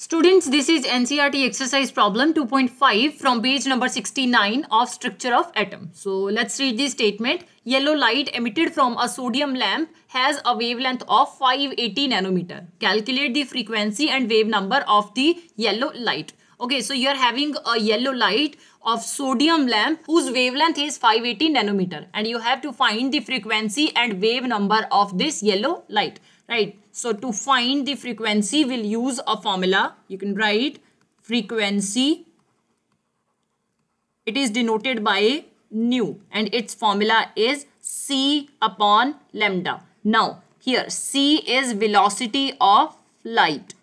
Students, this is NCERT exercise problem 2.5 from page number 69 of structure of atom. So let's read this statement. Yellow light emitted from a sodium lamp has a wavelength of 580 nanometer. Calculate the frequency and wave number of the yellow light. Okay, so you are having a yellow light of sodium lamp whose wavelength is 580 nanometer and you have to find the frequency and wave number of this yellow light right. So to find the frequency we'll use a formula. You can write frequency. It is denoted by nu and its formula is c upon lambda. Now here c is velocity of light.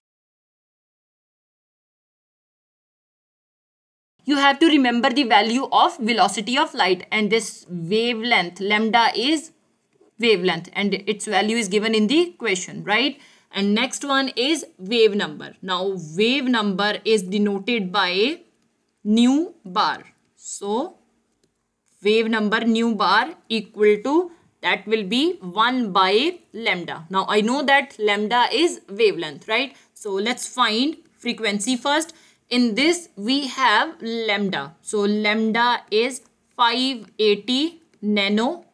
You have to remember the value of velocity of light and this wavelength lambda is wavelength and its value is given in the question right? And next one is wave number. Now wave number is denoted by nu bar. So wave number nu bar equal to that will be 1 by lambda. Now i know that lambda is wavelength right? So let's find frequency first. In this we have lambda. So lambda is 580 nano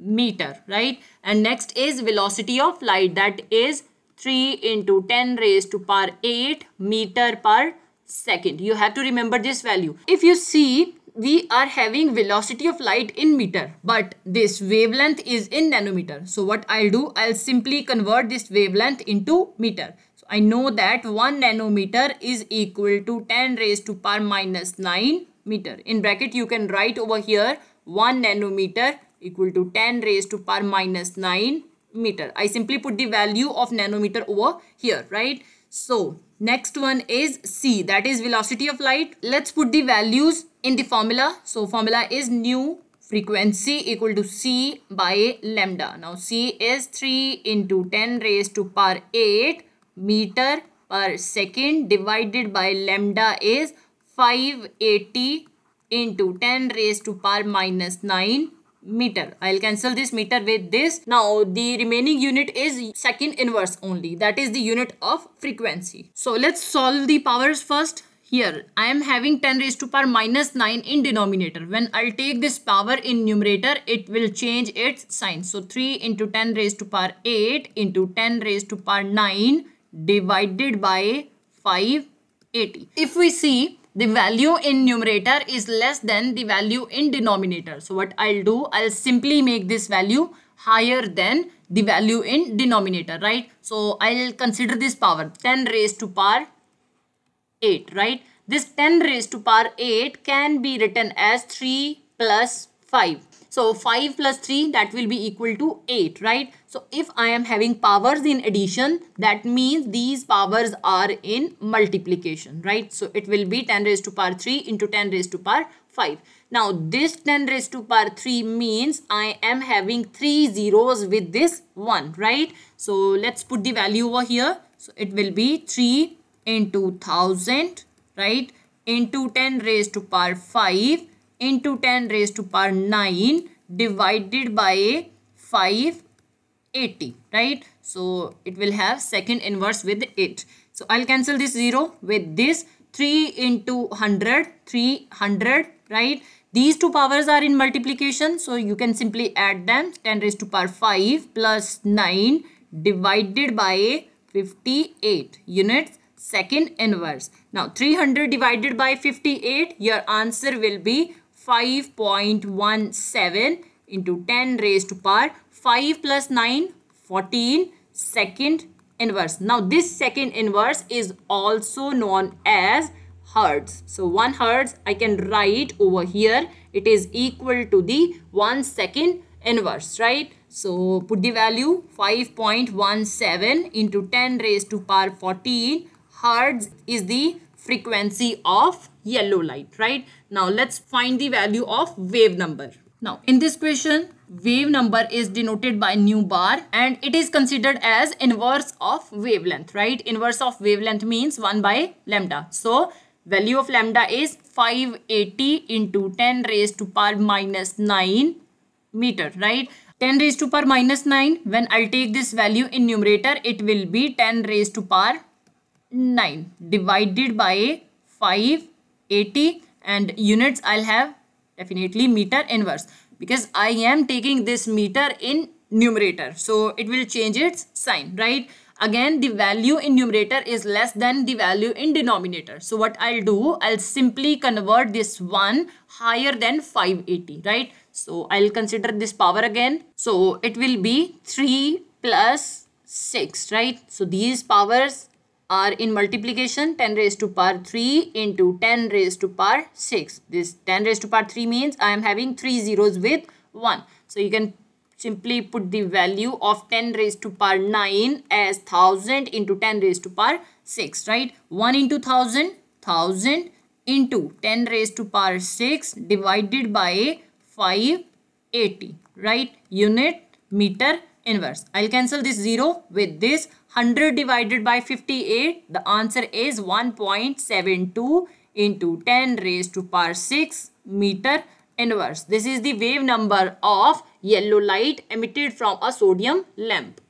meter right? And next is velocity of light. That is 3 into 10 raised to power 8 meter per second. You have to remember this value. If you see we are having velocity of light in meter but this wavelength is in nanometer. So what i'll do i'll simply convert this wavelength into meter. So i know that 1 nanometer is equal to 10 raised to power minus 9 meter. In bracket you can write over here 1 nanometer equal to 10 raised to power minus 9 meter. I simply put the value of nanometer over here, right? So, next one is C, that is velocity of light. Let's put the values in the formula. So, formula is nu frequency equal to C by lambda. Now, C is 3 into 10 raised to power 8 meter per second divided by lambda is 580 into 10 raised to power minus 9 meter. I'll cancel this meter with this. Now the remaining unit is second inverse only. That is the unit of frequency. So let's solve the powers first. Here I am having 10 raised to power minus 9 in denominator. When I'll take this power in numerator, it will change its sign. So 3 into 10 raised to power 8 into 10 raised to power 9 divided by 580. If we see the value in numerator is less than the value in denominator. So what I'll do, I'll simply make this value higher than the value in denominator, right? So I'll consider this power 10 raised to power 8, right? This 10 raised to power 8 can be written as 3 plus 5. So 5 plus 3 that will be equal to 8, right? So if I am having powers in addition, that means these powers are in multiplication, right? So it will be 10 raised to power 3 into 10 raised to power 5. Now this 10 raised to power 3 means I am having 3 zeros with this 1, right? So let's put the value over here. So it will be 3 into 1000, right? Into 10 raised to power 5 into 10 raised to power 9 divided by 580 right? So it will have second inverse with it. So i'll cancel this 0 with this 3 into 100 300 right? These two powers are in multiplication so you can simply add them. 10 raised to power 5 plus 9 divided by 58 units second inverse. Now 300 divided by 58 your answer will be 5.17 into 10 raised to power 5 plus 9 14 second inverse. Now this second inverse is also known as hertz. So 1 hertz I can write over here it is equal to the 1 second inverse right. So put the value 5.17 into 10 raised to power 14 hertz is the frequency of yellow light, right? Now let's find the value of wave number. Now in this question, wave number is denoted by nu bar and it is considered as inverse of wavelength, right? Inverse of wavelength means 1 by lambda. So value of lambda is 580 into 10 raised to power minus 9 meter, right? 10 raised to power minus 9 when I'll take this value in numerator it will be 10 raised to power 9 divided by 580 and units I'll have definitely meter inverse because I am taking this meter in numerator. So it will change its sign right? Again the value in numerator is less than the value in denominator. So what I'll do I'll simply convert this one higher than 580 right? So I'll consider this power again. So it will be 3 plus 6 right? So these powers are in multiplication 10 raised to power 3 into 10 raised to power 6 this 10 raised to power 3 means I am having three zeros with 1 so you can simply put the value of 10 raised to power 9 as 1000 into 10 raised to power 6 right? 1 into 1000 1000 into 10 raised to power 6 divided by 580 right? Unit meter inverse. I'll cancel this 0 with this 100 divided by 58 the answer is 1.72 into 10 raised to power 6 meter inverse. This is the wave number of yellow light emitted from a sodium lamp